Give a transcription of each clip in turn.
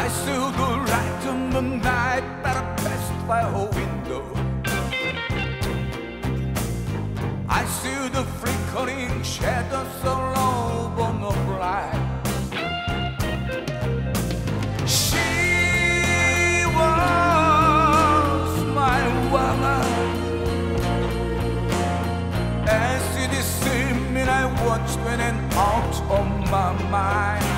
I saw the light of the night that passed by her window. I see the flickering shadows all over the blind. She was my woman. As it is seeming, I watched when and out of my mind.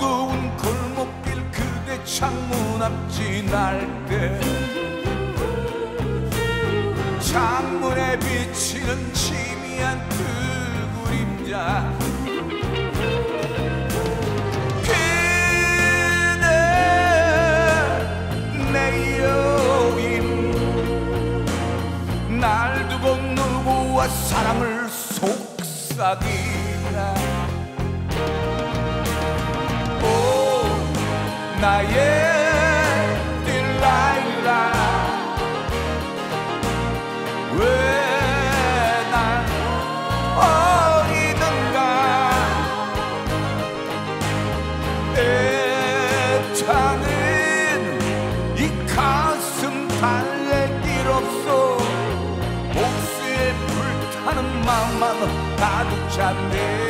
어두운 골목길 그대 창문 앞 지날 때 창문에 비치는 희미한 그 그림자 그대 내 여인 날 두고 누구와 사랑을 속삭이나 나의 딜라일라. 왜 날 어리든가? 애타는 이 가슴 달랠 길 없어. 목수에 불타는 마음만 가득 찼네